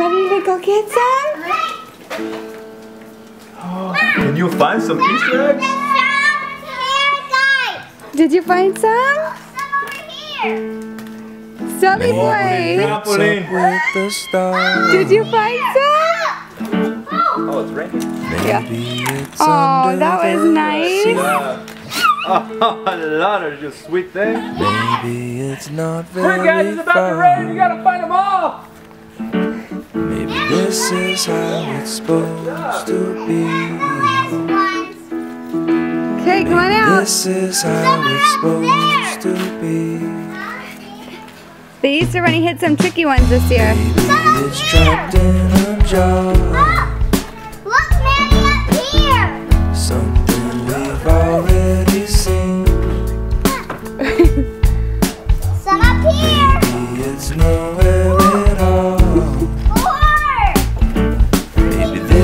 ready to go get some? Oh, can you find some Easter eggs? Did you find some? Stubby boy. Trampoline. with the stars. Did you find some? Oh, it's raining. Yeah. Maybe it's Oh, under that was the nice. Yeah. Oh, a lot of just sweet things. Maybe it's not Hey very guys, it's about to rain. You far. gotta find them all. Maybe this is how it's supposed to be. Okay, come on out. This is how it's supposed to be. The Easter Bunny hit some tricky ones this year. Maybe it's trapped in a jar. Something we've already seen. Maybe it's nowhere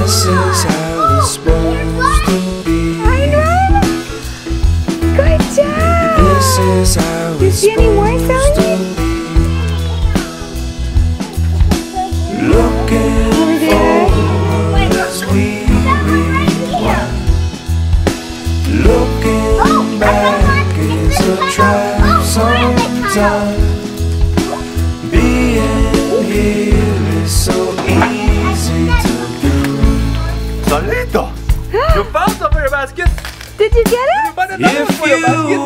this is how it's supposed to be. Oh, I know. Good job. This is how You it's see any more, supposed to be. Looking Over there. as we rewind. Looking back is a trap sometimes. You found some for your basket. Did you get it? Find another one If for your you basket.